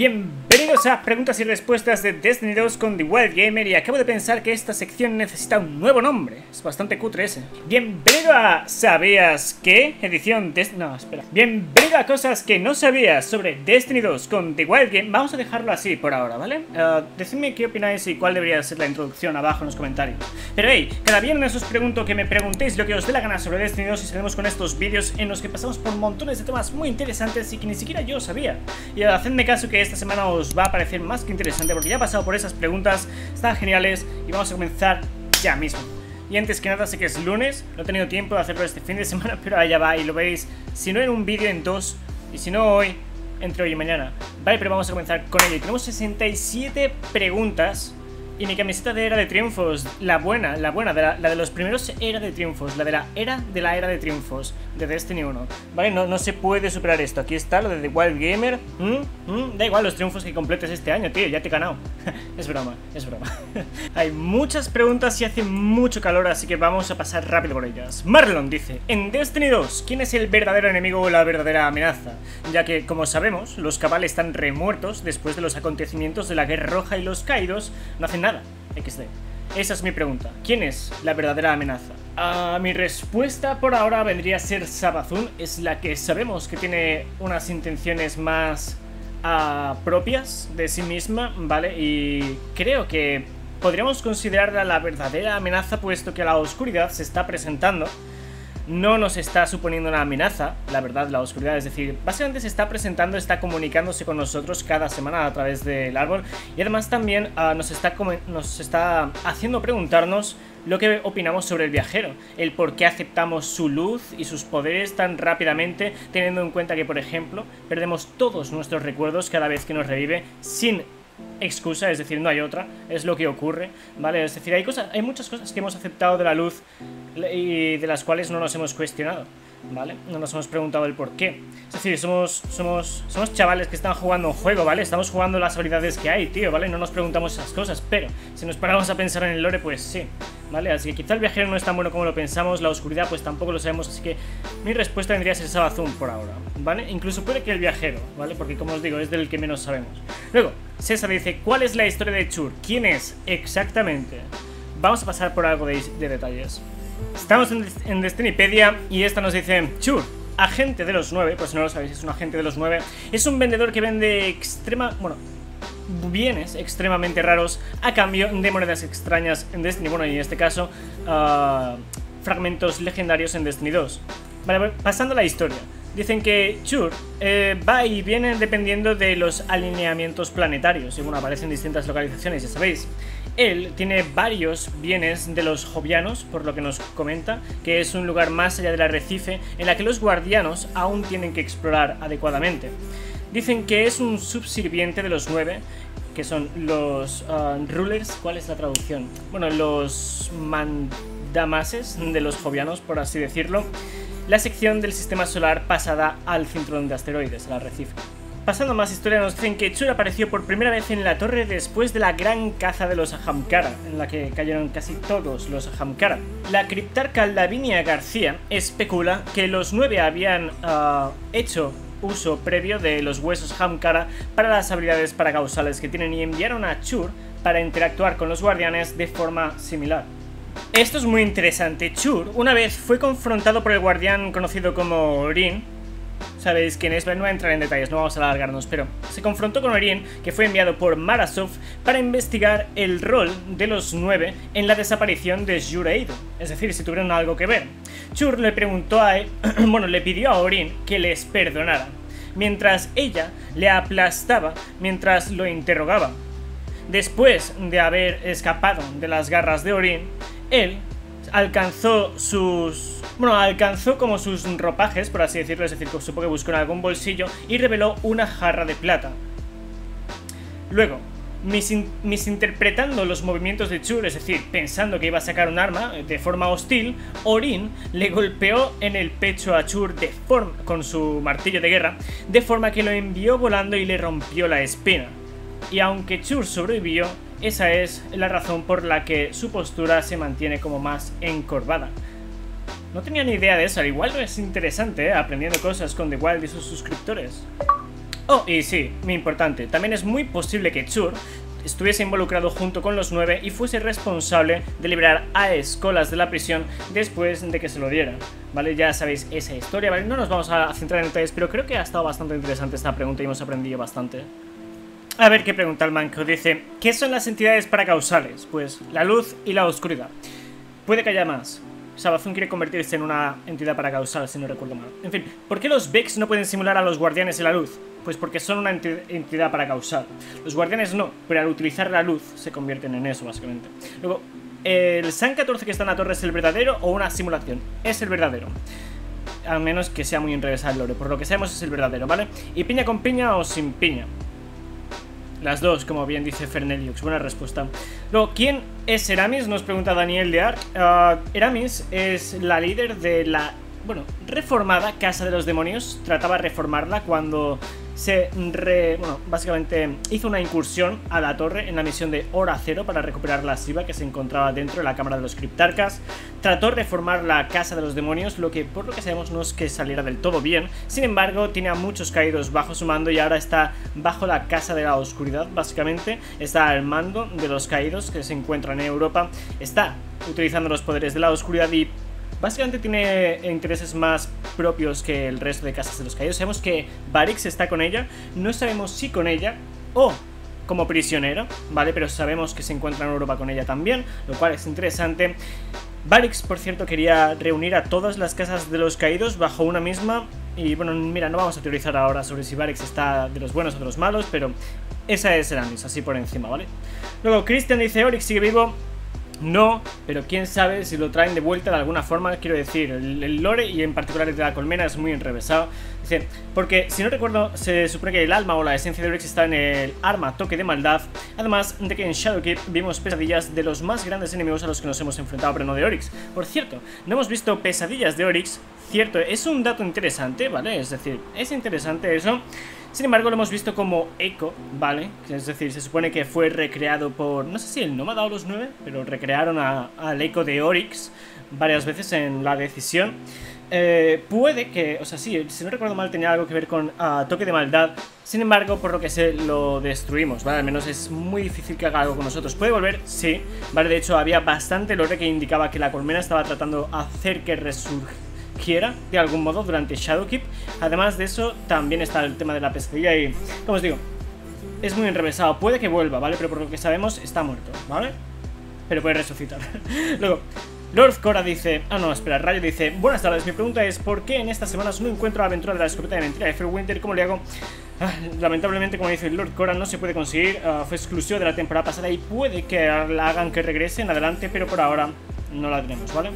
Bienvenidos a Preguntas y Respuestas de Destiny 2 con The Wild Gamer y acabo de pensar que esta sección necesita un nuevo nombre. Es bastante cutre ese. Bienvenido a ¿Sabías qué? Edición Destiny... No, espera. Bienvenido a cosas que no sabías sobre Destiny 2 con The Wild Game. Vamos a dejarlo así por ahora, ¿vale? Uh, decidme qué opináis y cuál debería ser la introducción abajo en los comentarios. Pero hey, cada viernes os pregunto que me preguntéis lo que os dé la gana sobre Destiny 2 y seguimos con estos vídeos en los que pasamos por montones de temas muy interesantes y que ni siquiera yo sabía. Y hacedme caso que esta semana os va a parecer más que interesante porque ya he pasado por esas preguntas, están geniales y vamos a comenzar ya mismo. Y antes que nada sé que es lunes, no he tenido tiempo de hacerlo este fin de semana, pero allá va y lo veis, si no en un vídeo en dos, y si no hoy, entre hoy y mañana. Vale, pero vamos a comenzar con ello. tenemos 67 preguntas y mi camiseta de Era de Triunfos, la buena, la buena, de la, de los primeros Era de Triunfos, la de la Era de la Era de Triunfos de Destiny 1. Vale, no, no se puede superar esto. Aquí está lo de The Wild Gamer. ¿Mm? ¿Mm? Da igual los triunfos que completes este año, tío, ya te he ganado. es broma, es broma. Hay muchas preguntas y hace mucho calor, así que vamos a pasar rápido por ellas. Marlon dice, en Destiny 2, ¿quién es el verdadero enemigo o la verdadera amenaza? Ya que, como sabemos, los cabales están remuertos después de los acontecimientos de la Guerra Roja y los Kaidos no hacen nada XD. Esa es mi pregunta. ¿Quién es la verdadera amenaza? Ah, mi respuesta por ahora vendría a ser Sabazun. Es la que sabemos que tiene unas intenciones más ah, propias de sí misma, ¿vale? Y creo que podríamos considerarla la verdadera amenaza puesto que la oscuridad se está presentando no nos está suponiendo una amenaza, la verdad, la oscuridad. Es decir, básicamente se está presentando, está comunicándose con nosotros cada semana a través del árbol. Y además también ah, nos, está nos está haciendo preguntarnos lo que opinamos sobre el viajero, el por qué aceptamos su luz y sus poderes tan rápidamente, teniendo en cuenta que, por ejemplo, perdemos todos nuestros recuerdos cada vez que nos revive sin excusa, es decir, no hay otra, es lo que ocurre, ¿vale? Es decir, hay, cosas, hay muchas cosas que hemos aceptado de la luz y de las cuales no nos hemos cuestionado. ¿Vale? No nos hemos preguntado el por qué. Es decir, somos, somos, somos chavales que están jugando un juego, ¿vale? Estamos jugando las habilidades que hay, tío, ¿vale? No nos preguntamos esas cosas, pero si nos paramos a pensar en el lore, pues sí, ¿vale? Así que quizá el viajero no es tan bueno como lo pensamos, la oscuridad pues tampoco lo sabemos, así que mi respuesta vendría a ser Sabazun por ahora, ¿vale? Incluso puede que el viajero, ¿vale? Porque como os digo, es del que menos sabemos. Luego, César dice, ¿cuál es la historia de Chur? ¿Quién es exactamente? Vamos a pasar por algo de detalles. Estamos en, Destinypedia y esta nos dice Chur, agente de los 9, pues no lo sabéis, es un agente de los 9 Es un vendedor que vende extrema... bueno, bienes extremadamente raros a cambio de monedas extrañas en Destiny, bueno, y en este caso, uh, fragmentos legendarios en Destiny 2 Vale, pasando a la historia. Dicen que Chur eh, va y viene dependiendo de los alineamientos planetarios Y bueno, aparecen en distintas localizaciones, ya sabéis él tiene varios bienes de los jovianos, por lo que nos comenta, que es un lugar más allá del arrecife en la que los guardianos aún tienen que explorar adecuadamente. Dicen que es un subsirviente de los nueve, que son los uh, rulers, ¿cuál es la traducción? Bueno, los mandamases de los jovianos, por así decirlo, la sección del sistema solar pasada al cinturón de asteroides, al arrecife. Pasando más historia, nos dicen que Chur apareció por primera vez en la torre después de la gran caza de los Ahamkara, en la que cayeron casi todos los Ahamkara. La criptarca Lavinia García especula que los nueve habían ah, hecho uso previo de los huesos Hamkara para las habilidades paracausales que tienen y enviaron a Chur para interactuar con los guardianes de forma similar. Esto es muy interesante. Chur una vez fue confrontado por el guardián conocido como Rin, sabéis quién es, pero no voy a entrar en detalles, no vamos a alargarnos, pero se confrontó con Orien, que fue enviado por Marasov para investigar el rol de los nueve en la desaparición de Jureid, es decir, si tuvieron algo que ver. Chur le preguntó a él, bueno, le pidió a Orien que les perdonara, mientras ella le aplastaba mientras lo interrogaba. Después de haber escapado de las garras de Orien, él alcanzó sus bueno, alcanzó como sus ropajes, por así decirlo, es decir, que supo que buscó en algún bolsillo y reveló una jarra de plata. Luego, misinterpretando los movimientos de Chur, es decir, pensando que iba a sacar un arma de forma hostil, Orin le golpeó en el pecho a Chur de forma, con su martillo de guerra, de forma que lo envió volando y le rompió la espina. Y aunque Chur sobrevivió, esa es la razón por la que su postura se mantiene como más encorvada. No tenía ni idea de eso, al igual es interesante, ¿eh? aprendiendo cosas con The Wild y sus suscriptores. Oh, y sí, muy importante, también es muy posible que Chur estuviese involucrado junto con los nueve y fuese responsable de liberar a Escolas de la prisión después de que se lo dieran. ¿Vale? Ya sabéis esa historia, ¿vale? No nos vamos a centrar en detalles, pero creo que ha estado bastante interesante esta pregunta y hemos aprendido bastante. A ver qué pregunta el manco. Dice, ¿qué son las entidades paracausales? Pues la luz y la oscuridad. Puede que haya más. Sabazun quiere convertirse en una entidad paracausal, si no recuerdo mal. En fin, ¿por qué los Vex no pueden simular a los guardianes de la luz? Pues porque son una entidad paracausal. Los guardianes no, pero al utilizar la luz se convierten en eso, básicamente. Luego, ¿el San 14 que está en la torre es el verdadero o una simulación? Es el verdadero. A menos que sea muy enrevesado el lore. Por lo que sabemos es el verdadero, ¿vale? ¿Y piña con piña o sin piña? Las dos, como bien dice Ferneliux. Buena respuesta. Luego, ¿quién es Eramis? Nos pregunta Daniel de Ark. Uh, Eramis es la líder de la, bueno, reformada Casa de los Demonios. Trataba de reformarla cuando se re, bueno, básicamente hizo una incursión a la torre en la misión de Hora Cero para recuperar la Siva que se encontraba dentro de la cámara de los Cryptarcas. Trató de reformar la Casa de los Demonios, lo que por lo que sabemos no es que saliera del todo bien. Sin embargo, tiene a muchos caídos bajo su mando y ahora está bajo la Casa de la Oscuridad, básicamente. Está al mando de los caídos que se encuentran en Europa. Está utilizando los poderes de la oscuridad y Básicamente tiene intereses más propios que el resto de casas de los caídos. Sabemos que Barix está con ella, no sabemos si con ella o como prisionero, ¿vale? Pero sabemos que se encuentra en Europa con ella también, lo cual es interesante. Barix, por cierto, quería reunir a todas las casas de los caídos bajo una misma. Y bueno, mira, no vamos a teorizar ahora sobre si Barix está de los buenos o de los malos, pero esa es Eramis, así por encima, ¿vale? Luego, Christian dice, Orix sigue vivo, no, pero quién sabe si lo traen de vuelta de alguna forma, quiero decir, el, lore y en particular el de la colmena es muy enrevesado. Porque si no recuerdo, se supone que el alma o la esencia de Oryx está en el arma toque de maldad, además de que en Shadowkeep vimos pesadillas de los más grandes enemigos a los que nos hemos enfrentado, pero no de Oryx. Por cierto, no hemos visto pesadillas de Oryx, cierto, es un dato interesante, ¿vale? Es decir, es interesante eso. Sin embargo, lo hemos visto como eco, ¿vale? Es decir, se supone que fue recreado por... No sé si el Nómada o los nueve, pero recrearon al eco de Oryx varias veces en la decisión. Eh, puede que, o sea, sí, si no recuerdo mal tenía algo que ver con ah, toque de maldad. Sin embargo, por lo que sé, lo destruimos, ¿vale? Al menos es muy difícil que haga algo con nosotros. ¿Puede volver? Sí, ¿vale? De hecho, había bastante lore que indicaba que la colmena estaba tratando de hacer que resurja quiera, de algún modo, durante Shadowkeep. Además de eso, también está el tema de la pesadilla y, como os digo, es muy enrevesado. Puede que vuelva, ¿vale? Pero por lo que sabemos, está muerto, ¿vale? Pero puede resucitar. Luego, Lord Cora dice... Ah, no, espera, Rayo dice... Buenas tardes, mi pregunta es ¿por qué en estas semanas no encuentro la aventura de la escopeta de mentira de Fairwinter? ¿Cómo le hago? Ah, lamentablemente, como dice Lord Cora, no se puede conseguir. Ah, fue exclusivo de la temporada pasada y puede que la hagan que regrese en adelante, pero por ahora no la tenemos, ¿vale?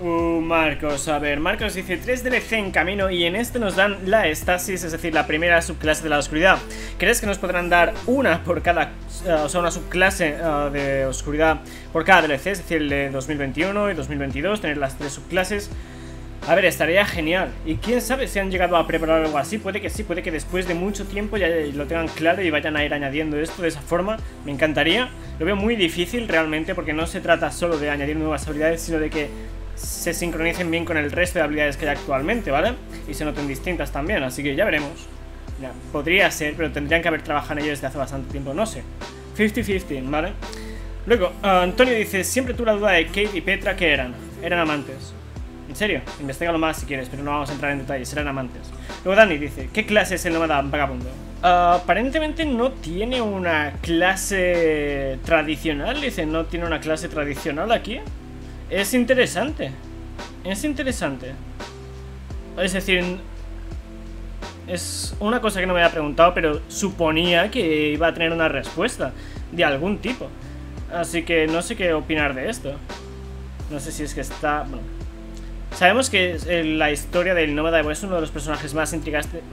Uh, Marcos, a ver, Marcos dice 3 DLC en camino y en este nos dan la estasis, es decir, la primera subclase de la oscuridad. ¿Crees que nos podrán dar una por cada, uh, o sea, una subclase uh, de oscuridad por cada DLC? Es decir, el de 2021 y 2022, tener las tres subclases. A ver, estaría genial. Y quién sabe si han llegado a preparar algo así. Puede que sí, puede que después de mucho tiempo ya lo tengan claro y vayan a ir añadiendo esto de esa forma. Me encantaría. Lo veo muy difícil realmente porque no se trata solo de añadir nuevas habilidades, sino de que se sincronicen bien con el resto de habilidades que hay actualmente, ¿vale? Y se noten distintas también, así que ya veremos. Podría ser, pero tendrían que haber trabajado en ello desde hace bastante tiempo, no sé. 50-50, ¿vale? Luego, Antonio dice, siempre tuve la duda de Kate y Petra que eran. Eran amantes. En serio, investigalo más si quieres, pero no vamos a entrar en detalles, eran amantes. Luego Dani dice, ¿qué clase es el nómada vagabundo? aparentemente no tiene una clase tradicional, dice, no tiene una clase tradicional aquí. Es interesante. Es interesante. Es decir, es una cosa que no me había preguntado, pero suponía que iba a tener una respuesta de algún tipo. Así que no sé qué opinar de esto. No sé si es que está... Sabemos que eh, la historia del Nómada es uno de los personajes más,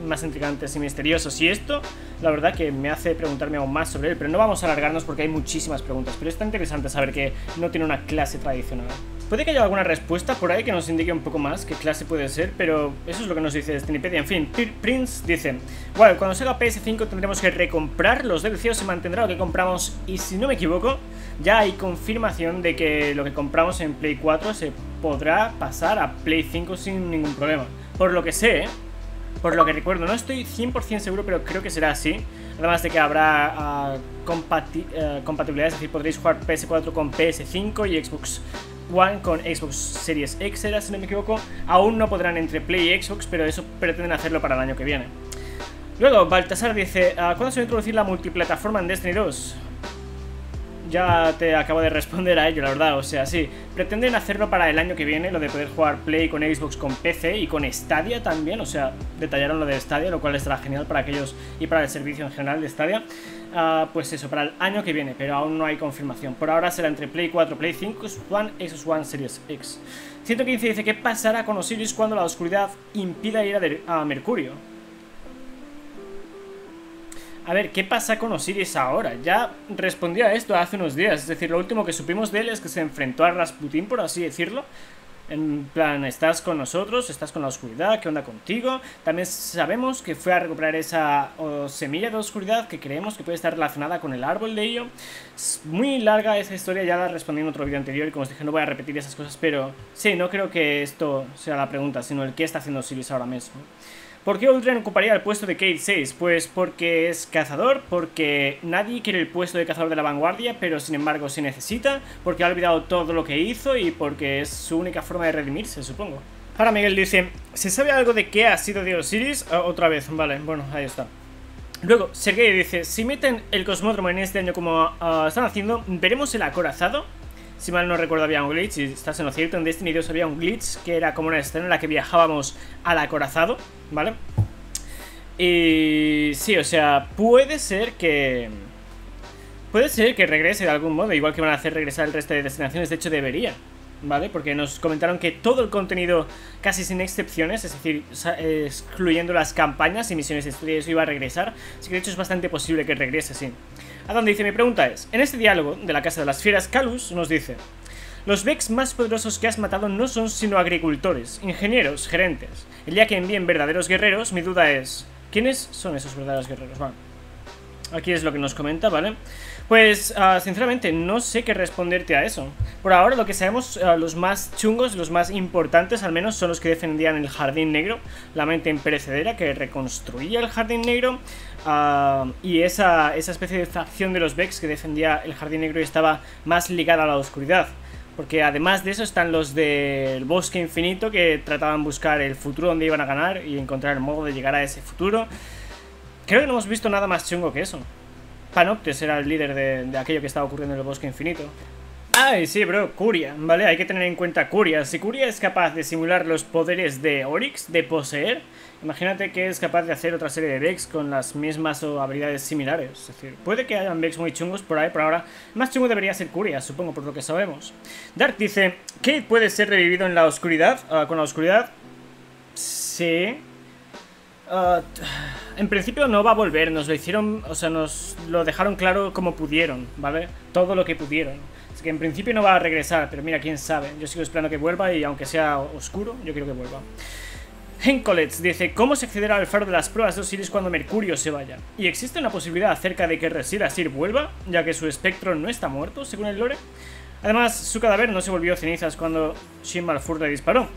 más intrigantes y misteriosos. Y esto, la verdad, que me hace preguntarme aún más sobre él. Pero no vamos a alargarnos porque hay muchísimas preguntas. Pero está interesante saber que no tiene una clase tradicional. Puede que haya alguna respuesta por ahí que nos indique un poco más qué clase puede ser, pero eso es lo que nos dice Destinypedia. En fin, Prince dice, bueno, cuando salga PS5 tendremos que recomprar los DLC, se mantendrá lo que compramos y si no me equivoco, ya hay confirmación de que lo que compramos en Play 4 se podrá pasar a Play 5 sin ningún problema. Por lo que sé, Por lo que recuerdo, no estoy 100% seguro, pero creo que será así. Además de que habrá uh, compatibilidad, es decir, podréis jugar PS4 con PS5 y Xbox One con Xbox Series X, era, si no me equivoco. Aún no podrán entre Play y Xbox, pero eso pretenden hacerlo para el año que viene. Luego, Baltasar dice, ¿cuándo se va a introducir la multiplataforma en Destiny 2? Ya te acabo de responder a ello, la verdad, o sea, sí. Pretenden hacerlo para el año que viene, lo de poder jugar Play con Xbox, con PC y con Stadia también, o sea, detallaron lo de Stadia, lo cual estará genial para aquellos y para el servicio en general de Stadia. Uh, pues eso, para el año que viene, pero aún no hay confirmación. Por ahora será entre Play 4, Play 5, One, Xbox One Series X. 115 dice, ¿qué pasará con Osiris cuando la oscuridad impida ir a, a Mercurio? A ver, ¿qué pasa con Osiris ahora? Ya respondió a esto hace unos días, es decir, lo último que supimos de él es que se enfrentó a Rasputin, por así decirlo. En plan, estás con nosotros, estás con la oscuridad, ¿qué onda contigo? También sabemos que fue a recuperar esa semilla de oscuridad que creemos que puede estar relacionada con el árbol de ello. Muy larga esa historia, ya la respondí en otro vídeo anterior y como os dije no voy a repetir esas cosas, pero sí, no creo que esto sea la pregunta, sino el qué está haciendo Osiris ahora mismo. ¿Por qué Ultron ocuparía el puesto de Kate 6? Pues porque es cazador, porque nadie quiere el puesto de cazador de la vanguardia, pero sin embargo se necesita, porque ha olvidado todo lo que hizo y porque es su única forma de redimirse, supongo. Ahora Miguel dice, ¿se sabe algo de qué ha sido de Osiris? Ah, otra vez, vale, bueno, ahí está. Luego, Sergei dice, si meten el cosmódromo en este año como ah, están haciendo, ¿veremos el acorazado? Si mal no recuerdo había un glitch, y estás en lo cierto, en Destiny 2 había un glitch que era como una escena en la que viajábamos al acorazado, ¿vale? Y sí, o sea, puede ser que... Puede ser que regrese de algún modo, igual que van a hacer regresar el resto de destinaciones, de hecho debería, ¿vale? Porque nos comentaron que todo el contenido, casi sin excepciones, es decir, excluyendo las campañas y misiones de estudio, eso iba a regresar, así que de hecho es bastante posible que regrese, sí. A donde dice, mi pregunta es, en este diálogo de la Casa de las Fieras, Calus nos dice, los Vex más poderosos que has matado no son sino agricultores, ingenieros, gerentes. El día que envíen verdaderos guerreros, mi duda es, ¿quiénes son esos verdaderos guerreros? Aquí es lo que nos comenta, ¿vale? Pues, uh, sinceramente, no sé qué responderte a eso. Por ahora, lo que sabemos, uh, los más chungos, los más importantes al menos, son los que defendían el Jardín Negro, la mente imperecedera que reconstruía el Jardín Negro, y esa, esa especie de facción de los Vex que defendía el Jardín Negro y estaba más ligada a la oscuridad. Porque además de eso están los del Bosque Infinito que trataban de buscar el futuro donde iban a ganar y encontrar el modo de llegar a ese futuro. Creo que no hemos visto nada más chungo que eso. Panoptes era el líder de, aquello que estaba ocurriendo en el bosque infinito. Ay, sí, bro, Curia, ¿vale? Hay que tener en cuenta Curia. Si Curia es capaz de simular los poderes de Oryx, de poseer, imagínate que es capaz de hacer otra serie de Vex con las mismas o habilidades similares. Es decir, puede que hayan Vex muy chungos por ahí, por ahora. Más chungo debería ser Curia, supongo, por lo que sabemos. Dark dice, ¿Kate puede ser revivido en la oscuridad? Ah, ¿Con la oscuridad? Sí. Uh, en principio no va a volver, nos lo hicieron, o sea, nos lo dejaron claro como pudieron, ¿vale? Todo lo que pudieron. Así que en principio no va a regresar, pero mira, quién sabe. Yo sigo esperando que vuelva y aunque sea oscuro, yo quiero que vuelva. Henkolets dice, ¿cómo se accederá al faro de las pruebas de Osiris cuando Mercurio se vaya? ¿Y existe una posibilidad acerca de que Resira Sir vuelva, ya que su espectro no está muerto, según el lore? Además, su cadáver no se volvió cenizas cuando Shin disparó.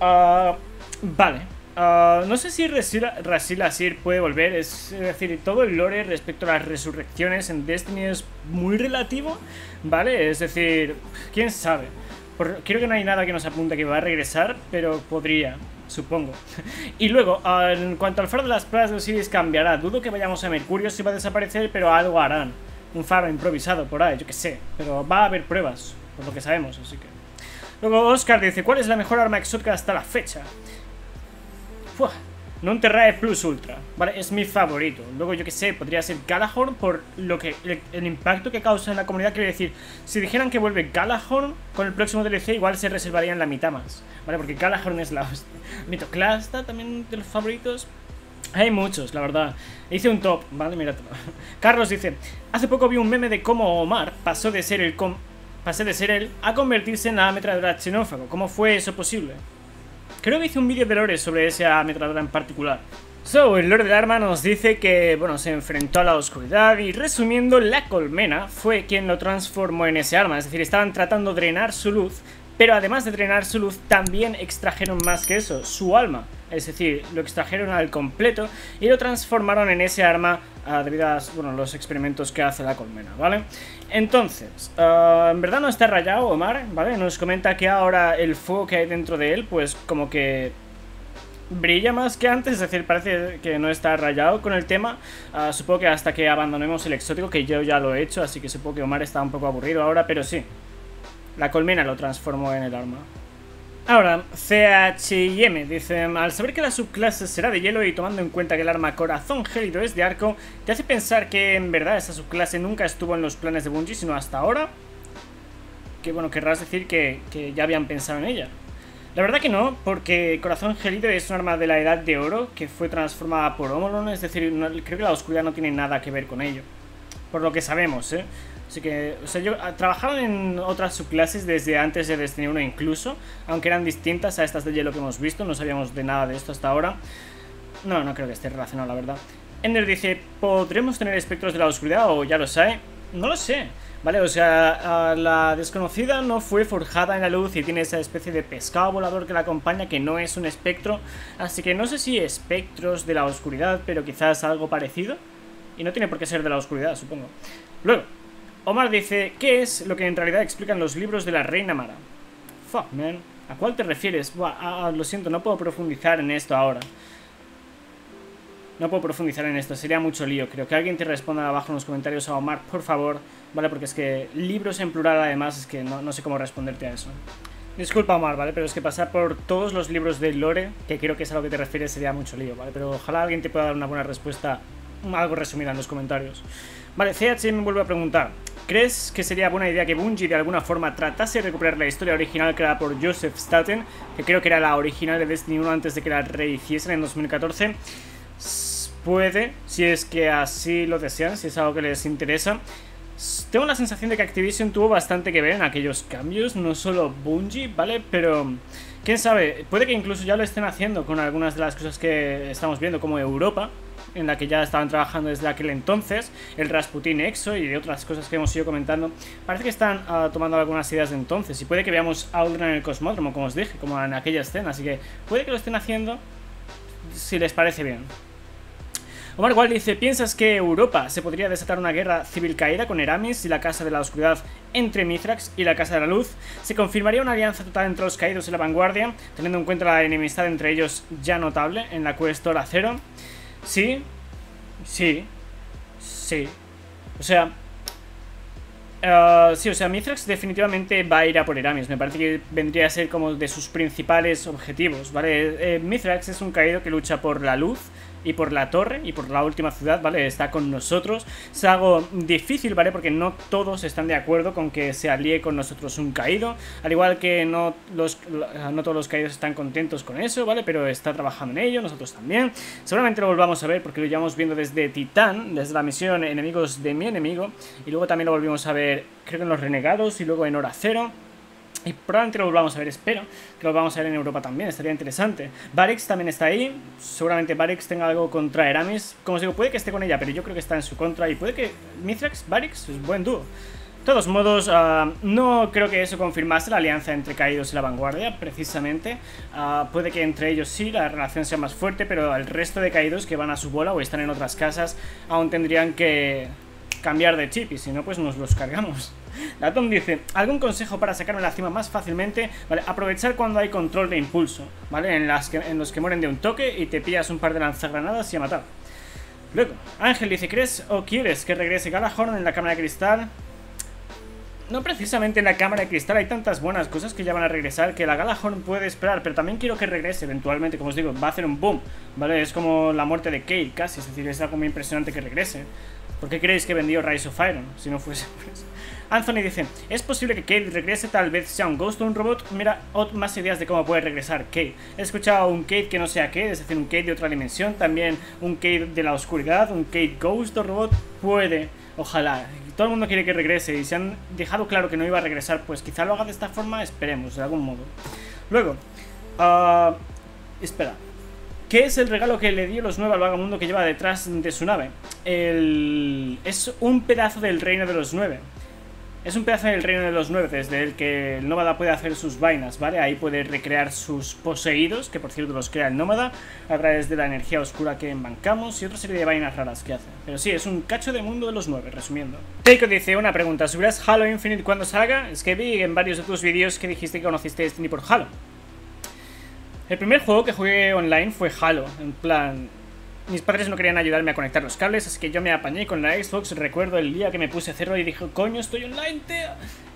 Uh, vale, Ah, no sé si Rasil Asir puede volver, es, decir, todo el lore respecto a las resurrecciones en Destiny es muy relativo, ¿vale? Es decir, quién sabe. creo que no hay nada que nos apunte que va a regresar, pero podría, supongo. y luego, en cuanto al faro de las pruebas de Osiris cambiará, dudo que vayamos a Mercurio si va a desaparecer, pero algo harán. Un faro improvisado por ahí, yo que sé, pero va a haber pruebas, por lo que sabemos, así que... Luego Oscar dice, ¿cuál es la mejor arma exótica hasta la fecha? Non Terrae Plus Ultra, ¿vale? Es mi favorito. Luego, yo que sé, podría ser Galahorn por lo que el, impacto que causa en la comunidad. Quiero decir, si dijeran que vuelve Galahorn con el próximo DLC, igual se reservarían la mitad más, ¿vale? Porque Galahorn es la. Mitoclasta también de los favoritos. Hay muchos, la verdad. Hice un top, ¿vale? Míratelo. Carlos dice, hace poco vi un meme de cómo Omar pasó de ser el... Pasé de ser él a convertirse en la ametralladora xenófago. ¿Cómo fue eso posible? Creo que hice un vídeo de lore sobre esa ametralladora en particular. So, el lore del arma nos dice que, bueno, se enfrentó a la oscuridad y resumiendo, la colmena fue quien lo transformó en ese arma. Es decir, estaban tratando de drenar su luz, pero además de drenar su luz, también extrajeron más que eso, su alma. Es decir, lo extrajeron al completo y lo transformaron en ese arma uh, debido a bueno, los experimentos que hace la colmena, ¿vale? Entonces, uh, en verdad no está rayado Omar, ¿vale? Nos comenta que ahora el fuego que hay dentro de él, pues como que brilla más que antes, es decir, parece que no está rayado con el tema. Uh, supongo que hasta que abandonemos el exótico, que yo ya lo he hecho, así que supongo que Omar está un poco aburrido ahora, pero sí. La colmena lo transformó en el arma. Ahora, CHM dice, al saber que la subclase será de hielo y tomando en cuenta que el arma corazón gélido es de arco, ¿te hace pensar que en verdad esa subclase nunca estuvo en los planes de Bungie, sino hasta ahora? Que bueno, querrás decir que, ya habían pensado en ella. La verdad que no, porque Corazón Gélido es un arma de la Edad de Oro que fue transformada por Omolon, es decir, creo que la oscuridad no tiene nada que ver con ello. Por lo que sabemos, ¿eh? Así que, o sea, yo ah, trabajaron en otras subclases desde antes de Destiny 1 incluso, aunque eran distintas a estas de hielo que hemos visto, no sabíamos de nada de esto hasta ahora. No, no creo que esté relacionado, la verdad. Ender dice, ¿podremos tener espectros de la oscuridad o ya lo sabe? No lo sé. Vale, o sea, la desconocida no fue forjada en la luz y tiene esa especie de pescado volador que la acompaña que no es un espectro, así que no sé si espectros de la oscuridad, pero quizás algo parecido. Y no tiene por qué ser de la oscuridad, supongo. Luego, Omar dice, ¿qué es lo que en realidad explican los libros de la Reina Mara? Fuck, man. ¿A cuál te refieres? Buah, ah, ah, lo siento, no puedo profundizar en esto ahora. No puedo profundizar en esto, sería mucho lío. Creo que alguien te responda abajo en los comentarios a Omar, por favor. ¿vale? Porque es que libros en plural además es que no, sé cómo responderte a eso. Disculpa Omar, ¿vale? Pero es que pasar por todos los libros de Lore, que creo que es a lo que te refieres, sería mucho lío, ¿vale? Pero ojalá alguien te pueda dar una buena respuesta, algo resumida en los comentarios. Vale, CH me vuelve a preguntar, ¿crees que sería buena idea que Bungie de alguna forma tratase de recuperar la historia original creada por Joseph Staten, que creo que era la original de Destiny 1 antes de que la rehiciesen en 2014? Puede, si es que así lo desean, si es algo que les interesa. Tengo la sensación de que Activision tuvo bastante que ver en aquellos cambios, no solo Bungie, ¿vale? Pero, quién sabe, puede que incluso ya lo estén haciendo con algunas de las cosas que estamos viendo, como Europa, en la que ya estaban trabajando desde aquel entonces, el Rasputin Exo y otras cosas que hemos ido comentando. Parece que están uh, tomando algunas ideas de entonces y puede que veamos Aldrin en el Cosmódromo, como os dije, como en aquella escena, así que puede que lo estén haciendo si les parece bien. Omar Wall dice, ¿piensas que Europa se podría desatar una guerra civil caída con Eramis y la Casa de la Oscuridad entre Mithrax y la Casa de la Luz? ¿Se confirmaría una alianza total entre los caídos y la vanguardia, teniendo en cuenta la enemistad entre ellos ya notable en la Quest Hora Cero? Sí, sí, sí. O sea, Uh, sí, o sea, Mithrax definitivamente va a ir a por Eramis. Me parece que vendría a ser como de sus principales objetivos, ¿vale? Eh, Mithrax es un caído que lucha por la luz y por la torre y por la última ciudad, ¿vale? Está con nosotros. Es algo difícil, ¿vale? Porque no todos están de acuerdo con que se alíe con nosotros un caído. Al igual que no, los, no todos los caídos están contentos con eso, ¿vale? Pero está trabajando en ello, nosotros también. Seguramente lo volvamos a ver porque lo llevamos viendo desde Titán, desde la misión Enemigos de mi enemigo. Y luego también lo volvimos a ver, creo que en Los Renegados y luego en Hora Cero. Y probablemente lo volvamos a ver, espero que lo vamos a ver en Europa también, estaría interesante. Barix también está ahí, seguramente Barix tenga algo contra Eramis. Como os digo, puede que esté con ella, pero yo creo que está en su contra. Y puede que Mithrax, Barix, es buen dúo. De todos modos, uh, no creo que eso confirmase la alianza entre Caídos y la Vanguardia, precisamente. Uh, puede que entre ellos sí la relación sea más fuerte, pero el resto de Caídos que van a su bola o están en otras casas aún tendrían que cambiar de chip y si no, pues nos los cargamos. Tom dice, ¿algún consejo para sacarme la cima más fácilmente? Vale, aprovechar cuando hay control de impulso, ¿vale? En, los que mueren de un toque y te pillas un par de lanzagranadas y a matar. Luego, Ángel dice, ¿crees o quieres que regrese Galahorn en la cámara de cristal? No precisamente en la cámara de cristal hay tantas buenas cosas que ya van a regresar que la Galahorn puede esperar, pero también quiero que regrese eventualmente, como os digo, va a hacer un boom, ¿vale? Es como la muerte de Kate casi, es decir, es algo muy impresionante que regrese. ¿Por qué creéis que vendió Rise of Iron? Si no fuese. Anthony dice, ¿es posible que Kate regrese? Tal vez sea un ghost o un robot. Mira, más ideas de cómo puede regresar Kate. He escuchado un Kate que no sea Kate, es decir, un Kate de otra dimensión. También un Kate de la oscuridad, un Kate ghost o robot. Puede, ojalá. Todo el mundo quiere que regrese y se han dejado claro que no iba a regresar, pues quizá lo haga de esta forma, esperemos, de algún modo. Luego, uh, espera. ¿Qué es el regalo que le dio los nueve al vagamundo que lleva detrás de su nave? El... Es un pedazo del reino de los nueve. Es un pedazo del reino de los nueve, desde el que el nómada puede hacer sus vainas, ¿vale? Ahí puede recrear sus poseídos, que por cierto los crea el nómada, a través de la energía oscura que embancamos y otra serie de vainas raras que hace. Pero sí, es un cacho de mundo de los nueve, resumiendo. Teiko dice, una pregunta, ¿subirás Halo Infinite cuando salga? Es que vi en varios de tus vídeos que dijiste que conociste Destiny por Halo. El primer juego que jugué online fue Halo, en plan, mis padres no querían ayudarme a conectar los cables, así que yo me apañé con la Xbox. Recuerdo el día que me puse a hacerlo y dije, coño, estoy online, tío.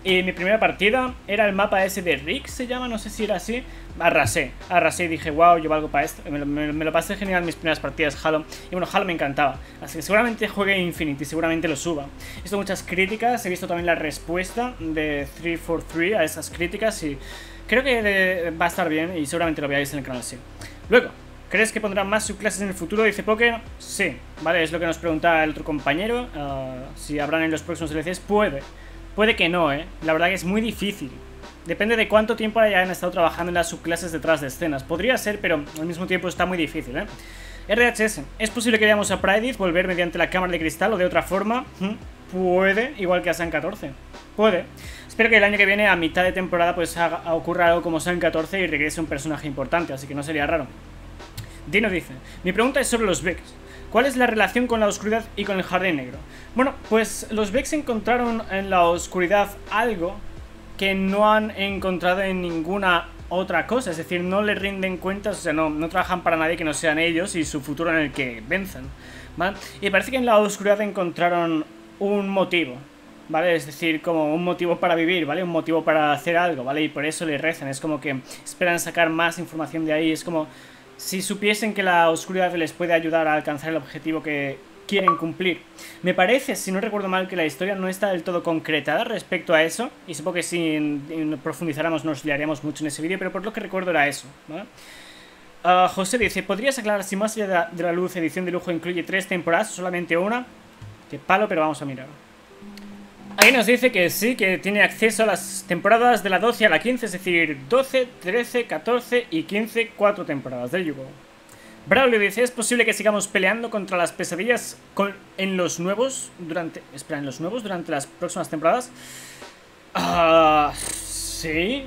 Y mi primera partida era el mapa ese de Rick, se llama, no sé si era así. Arrasé, arrasé y dije, wow, yo valgo para esto. Me lo, pasé genial en mis primeras partidas Halo. Y bueno, Halo me encantaba. Así que seguramente juegue Infinity, seguramente lo suba. He visto muchas críticas, he visto también la respuesta de 343 a esas críticas y creo que va a estar bien y seguramente lo veáis en el canal, sí. Luego, ¿Crees que pondrán más subclases en el futuro? Dice Poker. Sí, vale, es lo que nos pregunta el otro compañero. Ah, si habrán en los próximos DLCs. Puede. Puede que no, ¿eh? La verdad que es muy difícil. Depende de cuánto tiempo hayan estado trabajando en las subclases detrás de escenas. Podría ser, pero al mismo tiempo está muy difícil, ¿eh? RHS. ¿Es posible que veamos a Pride volver mediante la cámara de cristal o de otra forma? Puede, igual que a San 14. Puede. Espero que el año que viene, a mitad de temporada, pues ocurra algo como San 14 y regrese un personaje importante, así que no sería raro. Dino dice, mi pregunta es sobre los Vex. ¿Cuál es la relación con la oscuridad y con el jardín negro? Bueno, pues los Vex encontraron en la oscuridad algo que no han encontrado en ninguna otra cosa, es decir, no le rinden cuentas, o sea, no, trabajan para nadie que no sean ellos y su futuro en el que venzan, ¿vale? Y parece que en la oscuridad encontraron un motivo, ¿vale? Es decir, como un motivo para vivir, ¿vale? Un motivo para hacer algo, ¿vale? Y por eso le rezan, es como que esperan sacar más información de ahí, es como si supiesen que la oscuridad les puede ayudar a alcanzar el objetivo que quieren cumplir. Me parece, si no recuerdo mal, que la historia no está del todo concretada respecto a eso, y supongo que si profundizáramos nos liaríamos mucho en ese vídeo, pero por lo que recuerdo era eso, ah, José dice, ¿podrías aclarar si Más allá de la luz edición de lujo incluye tres temporadas o solamente una? Qué palo, pero vamos a mirar. Ahí nos dice que sí, que tiene acceso a las temporadas de la 12 a la 15, es decir, 12, 13, 14 y 15, cuatro temporadas del Yugo. Braulio dice, ¿es posible que sigamos peleando contra las pesadillas en los nuevos durante... Espera, ¿en los nuevos durante las próximas temporadas? Ah, sí.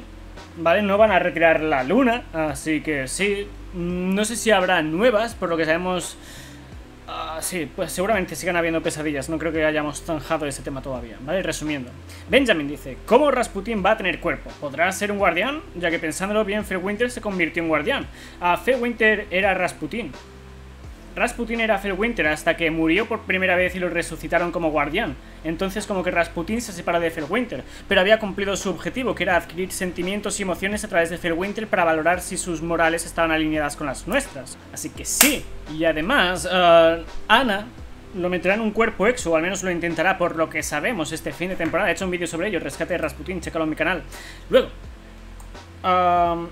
Vale, no van a retirar la luna, así que sí. No sé si habrá nuevas, por lo que sabemos... Ah, sí, pues seguramente sigan habiendo pesadillas, no creo que hayamos zanjado ese tema todavía, ¿vale? Resumiendo. Benjamin dice, ¿cómo Rasputin va a tener cuerpo? ¿Podrá ser un guardián? Ya que pensándolo bien, Winter se convirtió en guardián. Ah, Winter era Rasputin. Rasputin era Felwinter hasta que murió por primera vez y lo resucitaron como guardián. Entonces como que Rasputin se separa de Felwinter, pero había cumplido su objetivo, que era adquirir sentimientos y emociones a través de Felwinter para valorar si sus morales estaban alineadas con las nuestras. Así que sí. Y además, uh, Ana lo meterá en un cuerpo exo, o al menos lo intentará por lo que sabemos este fin de temporada. He hecho un vídeo sobre ello, rescate de Rasputin, chécalo en mi canal. Luego... Uh,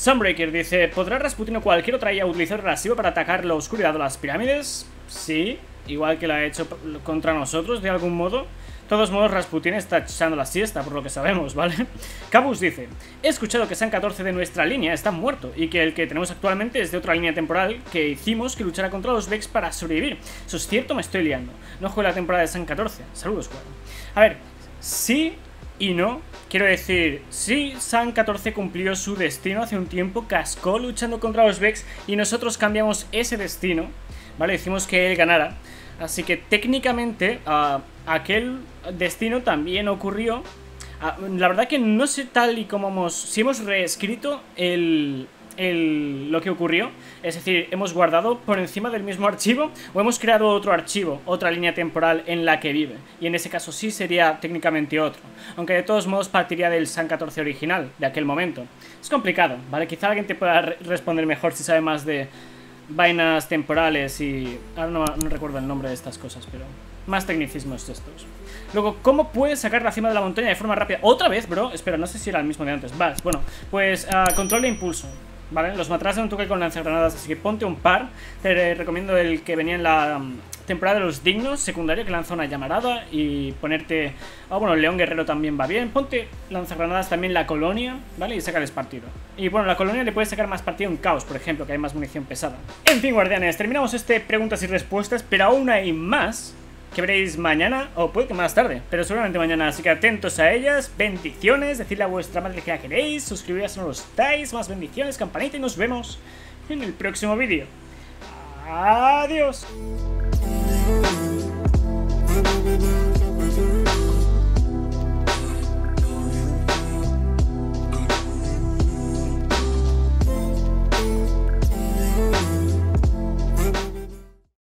Sunbreaker dice, ¿podrá Rasputin o cualquier otra IA utilizar rasivo para atacar la oscuridad o las pirámides? Sí, igual que la ha hecho contra nosotros de algún modo. De todos modos, Rasputin está echando la siesta, por lo que sabemos, ¿vale? Cabus dice, he escuchado que San 14 de nuestra línea está muerto y que el que tenemos actualmente es de otra línea temporal que hicimos que luchara contra los Vex para sobrevivir. ¿Eso es cierto? Me estoy liando. No juego la temporada de San 14. Saludos, juego. A ver, sí y no. Quiero decir, sí, San 14 cumplió su destino hace un tiempo, cascó luchando contra los Vex y nosotros cambiamos ese destino, ¿vale? Hicimos que él ganara. Así que técnicamente uh, aquel destino también ocurrió. Uh, la verdad que no sé tal y como hemos... Si hemos reescrito el, lo que ocurrió. Es decir, hemos guardado por encima del mismo archivo o hemos creado otro archivo, otra línea temporal en la que vive. Y en ese caso sí sería técnicamente otro. Aunque de todos modos partiría del San 14 original, de aquel momento. Es complicado, ¿vale? Quizá alguien te pueda responder mejor si sabe más de vainas temporales y... Ahora no, no recuerdo el nombre de estas cosas, pero... Más tecnicismos estos. Luego, ¿cómo puedes sacar la cima de la montaña de forma rápida? ¿Otra vez, bro? Espera, no sé si era el mismo de antes. Vale, bueno, pues uh, control de impulso. ¿Vale? Los matarás en un toque con lanzagranadas, así que ponte un par. Te recomiendo el que venía en la um, temporada de los dignos, secundario, que lanza una llamarada y ponerte... Ah, bueno, el león guerrero también va bien. Ponte lanzagranadas también la colonia, ¿vale? Y sácales partido. Y bueno, la colonia le puedes sacar más partido en caos, por ejemplo, que hay más munición pesada. En fin, guardianes, terminamos este preguntas y respuestas, pero aún hay más que veréis mañana, o puede que más tarde, pero seguramente mañana, así que atentos a ellas, bendiciones, decidle a vuestra madre que la queréis, suscribiros si no lo estáis, más bendiciones, campanita y nos vemos en el próximo vídeo. Adiós.